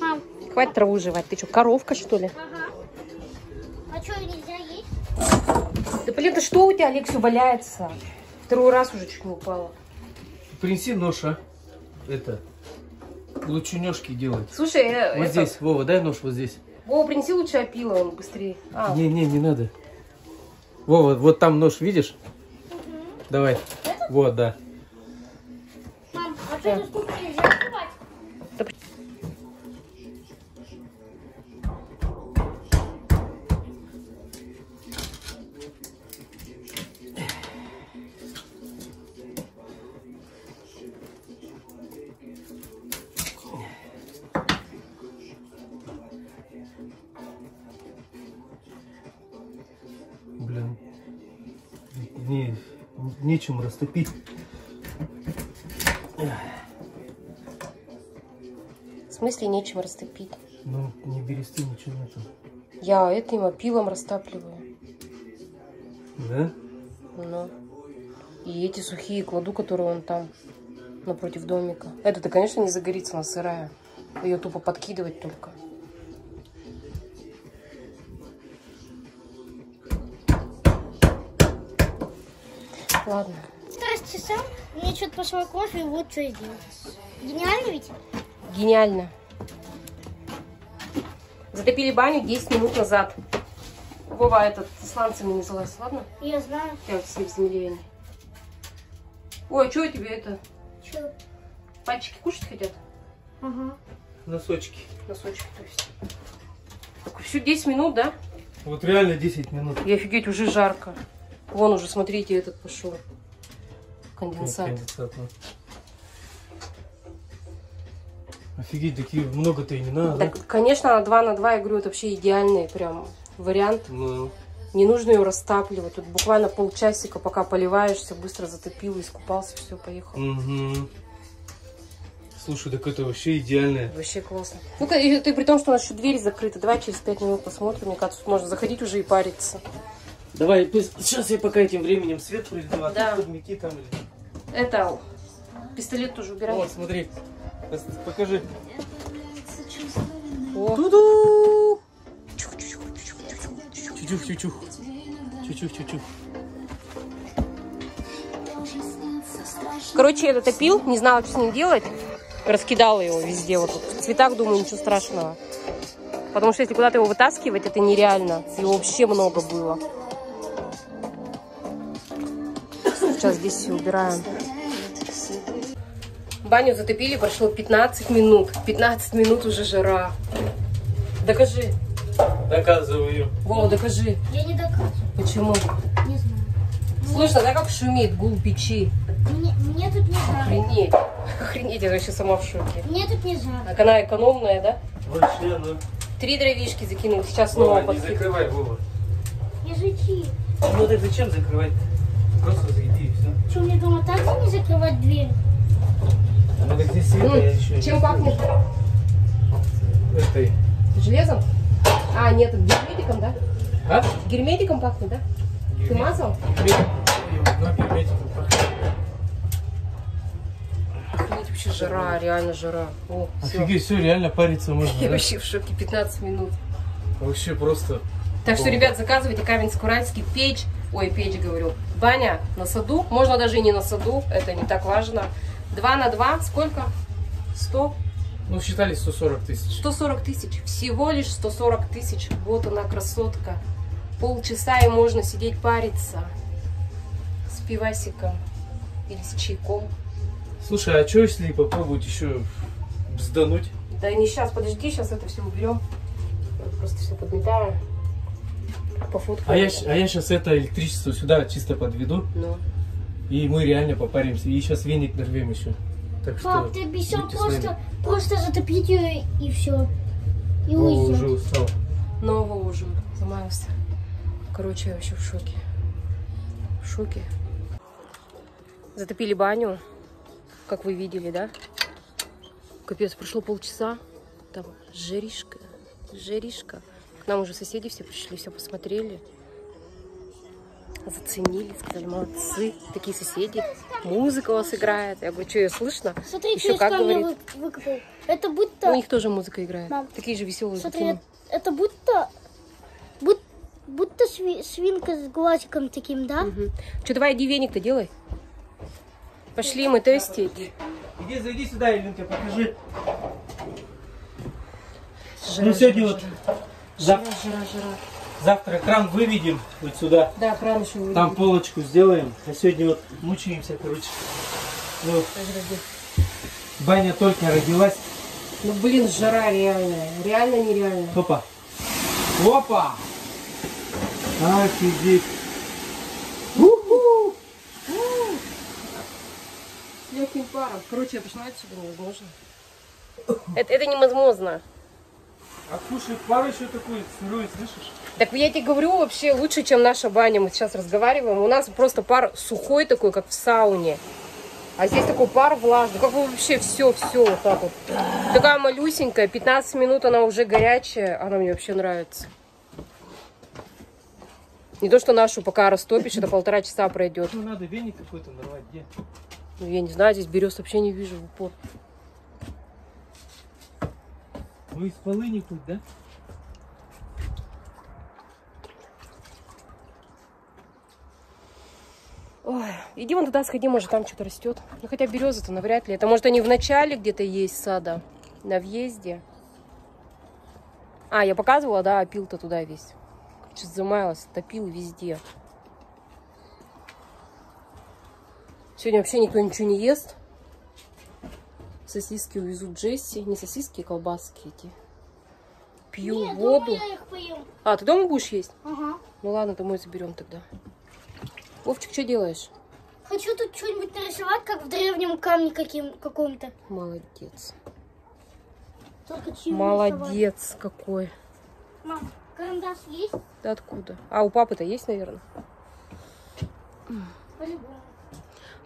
Мам, Хватит траву жевать. Ты что, коровка, что ли? ага. А что, нельзя есть? Да, блин, да что у тебя, Алексей, валяется? Второй раз уже чуть не упала. Принеси нож, а. Это. Лучинешки делать. Слушай, э, Вот это, здесь, Вова, дай нож вот здесь. Вова, принеси лучше опила, он быстрее. А, Не, не, не надо. Вова, вот там нож, видишь? Давай. Вот, да. Да Блин. Не, нечем растопить. Смысле нечем растопить? Ну, не бересты, ничего нету. Я этим опилом растапливаю. Да? Ну. И эти сухие кладу, которые он там напротив домика. Это-то, конечно, не загорится, она сырая. Ее тупо подкидывать только. Ладно. Здрасте, сам. Мне что-то пошла кофе, и вот что я делаю. Гениально ведь? Гениально. Затопили баню 10 минут назад. Вова этот сланцами не залазь, ладно? Я знаю. Я вот с ним в земле. Ой, а что тебе это? Что? Пальчики кушать хотят? Ага. Носочки. Носочки, то есть. Так, все 10 минут, да? Вот реально 10 минут. И офигеть, уже жарко. Вон уже, смотрите, этот пошел. Конденсат. Конденсат, ну. Офигеть, такие много-то и не надо. да? Так, конечно, на 2 на 2, я говорю, это вообще идеальный прям вариант. Ну, Не нужно ее растапливать. Тут буквально полчасика, пока поливаешься, быстро затопил, искупался, все, поехал. Угу. Слушай, так это вообще идеальное. Вообще классно. Ну-ка, и ты при том, что у нас еще дверь закрыта. Давай через 5 минут посмотрим. Мне кажется, тут можно заходить уже и париться. Давай, сейчас я пока этим временем свет приведу, а ты Да. подмети там. или- Это, пистолет тоже убирай. Вот, смотри. Покажи. Туду! Чучух-чучух. Чучух-чучух. Короче, я дотопил, не знала, что с ним делать. Раскидала его везде. Вот. В цветах, думаю, ничего страшного. Потому что если куда-то его вытаскивать, это нереально. Его вообще много было. Сейчас здесь все убираем. Баню затопили, прошло 15 минут. 15 минут уже жара. Докажи. Доказываю. Вова, докажи. Я не доказываю. Почему? Не знаю. Слышно, да, как шумит гул печи? Мне, мне тут не жарко. Охренеть. Охренеть, я вообще сама в шоке. Мне тут не жарко. Так она экономная, да? Вообще, ну. Три дровишки закинул, сейчас снова Вова, не закрывай, Вова. Я же идти. Ну так зачем закрывать? Просто зайди и все. Что, мне дома также не закрывать дверь? Ну я еще Чем не пахнет? Этой. Железом? А, нет, герметиком, да? А? Герметиком пахнет, да? Ты мазал? На герметиком пахнет. Вообще жара, реально жара. О. Офигеть, все, реально париться можно. Я да? вообще в шоке, 15 минут. Вообще просто. Так что, ребят, заказывайте Каменск-Уральский печь. Ой, печь, говорю. Баня на саду. Можно даже и не на саду, это не так важно. 2 на 2, сколько? 100? Ну, считали 140 тысяч. 140 тысяч. Всего лишь 140 тысяч. Вот она, красотка. Полчаса и можно сидеть париться. С пивасиком. Или с чайком. Слушай, а что если попробовать еще бздануть? Да не сейчас, подожди, сейчас это все уберем. Просто все подметаю. Пофоткаю. А я, а я сейчас это электричество сюда чисто подведу, Ну. И мы реально попаримся. И сейчас веник нарвем еще. Так что Пап, ты обещал просто, просто затопить ее и все. И Вова уйдет. уже устал. Нового уже замаялся. Короче, я вообще в шоке. В шоке. Затопили баню, как вы видели, да? Капец, прошло полчаса. Там жаришка, жаришка. К нам уже соседи все пришли, все посмотрели. Заценили, сказали, молодцы, такие соседи. Музыка у вас играет. Я говорю, что ее слышно? Смотри, Еще как говорит. выкопал. Это У будто... них тоже музыка играет. Мам, Такие же веселые. Смотри, это, это будто... Будто, будто сви- свинка с глазиком таким, да? Что, давай иди веник-то делай. Пошли мы тестить. Иди, зайди сюда, Илюнка, покажи. Жара, Ну, сегодня жара, вот Жара, жара, жара. Завтра кран выведем вот сюда. Да, кран еще выведем. Там полочку сделаем. А сегодня вот мучаемся, короче. Ну, Подожди. баня только родилась. Ну, блин, жара реальная. Реально нереально. Опа. Опа! Офигеть. Уху! Легким паром. Короче, я пошла отсюда невозможно. Это, это невозможно. А кушай пар еще такой сырой, слышишь? Так я тебе говорю, вообще лучше, чем наша баня. Мы сейчас разговариваем. У нас просто пар сухой такой, как в сауне. А здесь такой пар влажный. Как вообще все, все вот так вот. Такая малюсенькая. 15 минут она уже горячая. Она мне вообще нравится. Не то, что нашу пока растопишь, это полтора часа пройдет. Ну надо веник какой-то нарвать, где? Ну, я не знаю, здесь берез вообще не вижу в упор. Ну из полыни хоть, да? Ой, иди вон туда сходи, может там что-то растет. Ну хотя береза-то навряд ли. Это может они в начале где-то есть сада, на въезде. А, я показывала, да, опил-то туда весь. Что-то замаялась, топил везде. Сегодня вообще никто ничего не ест. Сосиски увезут Джесси. Не сосиски, а колбаски эти. Пью Нет, воду. дома я их поем. А, ты дома будешь есть? Ага. Ну ладно, домой заберем тогда. Вовчик, что делаешь? Хочу тут что-нибудь нарисовать, как в древнем камне каким, каком-то. Молодец. Молодец какой. нарисовать. Мам, карандаш есть? Да откуда? А у папы-то есть, наверное.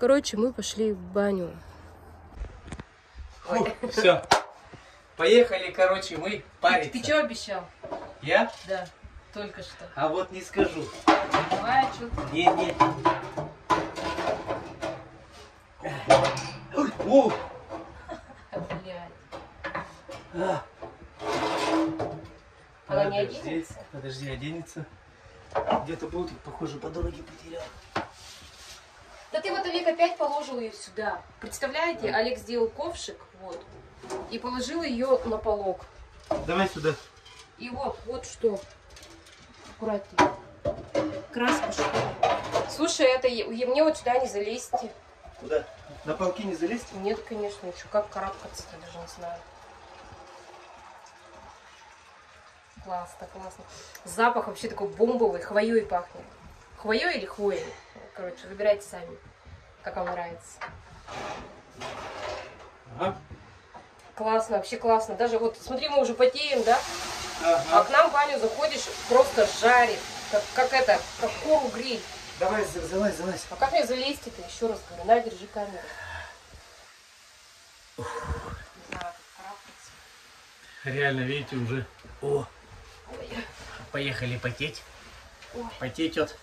Короче, мы пошли в баню. Все. Поехали, короче, мы париться. что обещал? Я? Да, только что. А вот не скажу. Давай, что Не, о, блядь. Она не оденется? Подожди, оденется. Где-то был, похоже, по дороге потерял. Да ты в этот век опять положил ее сюда. Представляете, Олег сделал ковшик, вот, и положил ее на полок. Давай сюда. И вот, вот что. Аккуратнее. Краска что ли? Слушай, это мне вот сюда не залезть. Куда? На полки не залезть? Нет, конечно, еще как карабкаться-то даже не знаю. Классно, классно. Запах вообще такой бомбовый, хвоей пахнет. Хвоей или хвоей? Короче, выбирайте сами, как вам нравится. Ага. Классно, вообще классно. Даже вот, смотри, мы уже потеем, да? А Ага. к нам в баню заходишь, просто жарит. Как, как это, как куру гриль. Давай, за- залазь, залазь. А как мне залезть-то? Еще раз говорю, на, держи камеру. Реально, видите, уже. О, Ой, поехали потеть. ой. Потеть вот.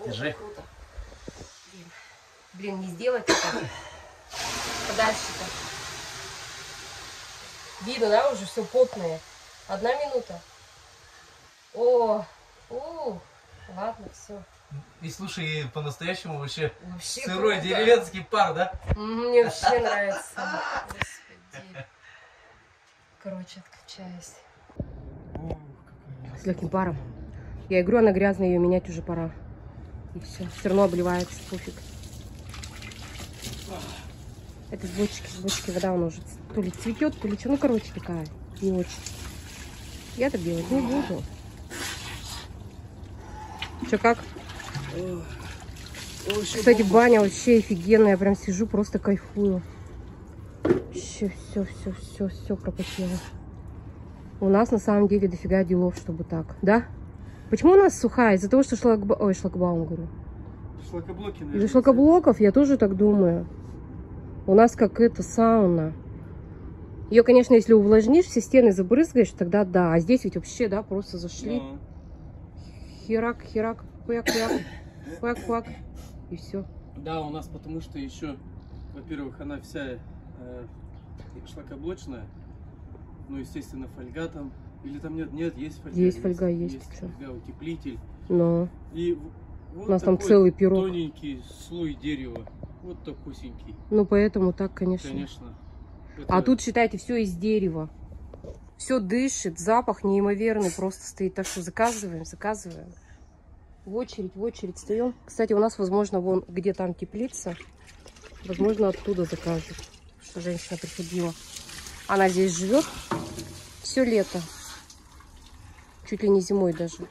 О, Держи. круто. Блин. Блин, не сделать это. Подальше-то. Видно, да, уже все потное. Одна минута. О, у, ладно, все. И слушай, по-настоящему вообще Вообще сырой круто. деревенский пар, да? Мне вообще нравится. Господи. Короче, отключаюсь. С легким паром. Я игру, она грязная, ее менять уже пора. И все. Все равно обливается, пофиг. Это с бочки, с бочки вода, она уже то ли цветет, то ли что. Ну, короче, такая. Не очень. Я так делать не буду. Че, как? Кстати, баня вообще офигенная. Я прям сижу, просто кайфую. Вообще все, все, все, все пропотело. У нас на самом деле дофига делов, чтобы так. Да? Почему у нас сухая? Из-за того, что шлагбаум... Ой, шлагбаум, говорю. Шлакоблоки, Из-за шлакоблоков я тоже так думаю. У нас как это сауна. Ее, конечно, если увлажнишь, все стены забрызгаешь, тогда да. А здесь ведь вообще, да, просто зашли. Ну, Херак, херак, хуяк, хуяк. фак-фак, и все. Да, у нас потому что еще, во-первых, она вся э, шлакоблочная, ну, естественно, фольга там. Или там нет, нет, есть фольга. Есть фольга, есть, Есть фольга, утеплитель. Но И вот у нас там целый пирог. Тоненький слой дерева. Вот такусенький, Ну, поэтому так, конечно. конечно. А Это- тут, считайте, все из дерева. Все дышит, запах неимоверный просто стоит. Так что заказываем, заказываем. В очередь, в очередь стоим. Кстати, у нас, возможно, вон, где там теплица, возможно, оттуда закажут. Что женщина приходила. Она здесь живет все лето. Чуть ли не зимой даже.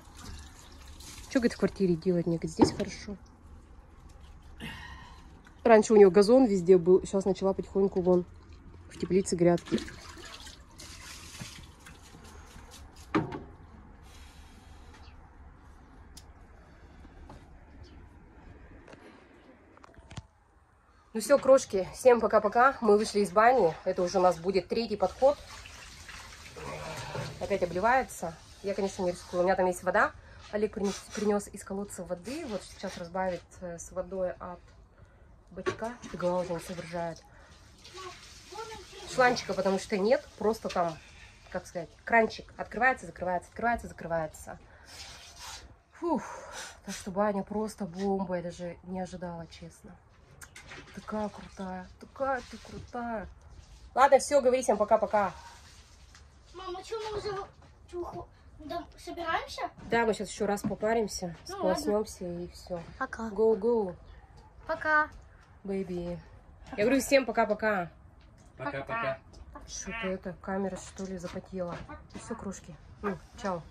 Что, говорит, в квартире делать? Мне говорит, здесь хорошо. Раньше у нее газон везде был, сейчас начала потихоньку вон в теплице грядки. Ну все, крошки, всем пока-пока. Мы вышли из бани. Это уже у нас будет третий подход. Опять обливается. Я, конечно, не рискую. У меня там есть вода. Олег принес, из колодца воды. Вот сейчас разбавит э, с водой от бачка. Фига уже не соображает. Шланчика, потому что нет. Просто там, как сказать, кранчик. Открывается, закрывается, открывается, закрывается. Фух. Так что баня просто бомба. Я даже не ожидала, честно. Такая крутая. Такая ты крутая. Ладно, все, говори всем пока-пока. Мама, что мы уже чуху- да, собираемся? Да, мы сейчас еще раз попаримся, Ну, сполоснемся и все. Пока. Go, go, Пока. baby. Я говорю всем пока-пока. Пока-пока. Что-то это, камера что ли запотела. Все, кружки. Ну, чао.